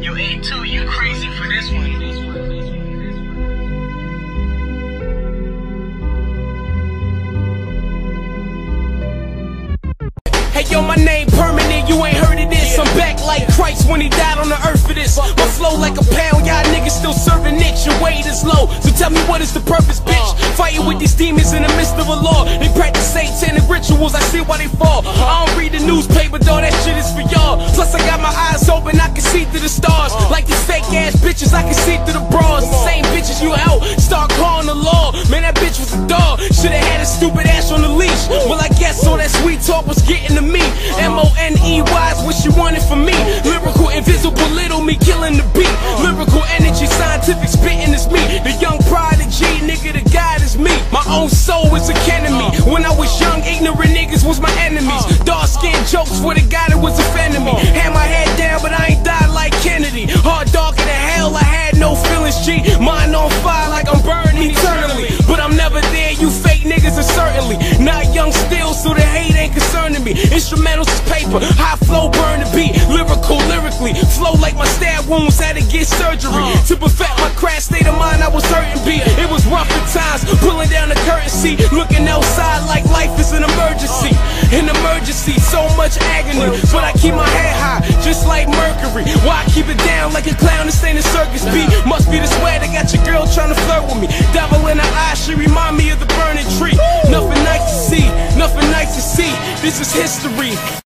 You ate two, you crazy for this one. Hey yo, my name permanent, you ain't heard of this. I'm back like Christ when he died on the earth for this. My flow like a pound, y'all niggas still serving niche Your weight is low, so tell me what is the purpose, bitch? Fighting with these demons in the midst of a law. They practice satanic rituals, I see why they fall. I don't read the newspaper, though, that shit is for y'all. Plus, I got my eyes. I can see through the bras. The same bitches you out, start calling the law. Man, that bitch was a dog. Should've had a stupid ass on the leash. Well, I guess all that sweet talk was getting to me. Uh-huh. M O N E Y is what she wanted from me. Lyrical, invisible, little me killing the beat. Uh-huh. Lyrical energy, scientific spitting is me. The young prodigy, nigga, the God is me. My own soul is a enemy. Uh-huh. When I was young, ignorant niggas was my enemies. Dark skin jokes for the guy that was ain't concerning me. Instrumentals is paper, high flow burn the beat. Lyrical, lyrically, flow like my stab wounds had to get surgery. Uh. To perfect my craft state of mind, I was hurting beat. It was rough at times, pulling down the curtain seat, looking outside like life is an emergency. Uh. An emergency, so much agony, but I keep my head high, just like Mercury. Why I keep it down like a clown this ain't a circus beat? Must be the sweat that got your girl trying to flirt with me. Devil in her eyes, she remind me of the burning tree. Nothing This is history.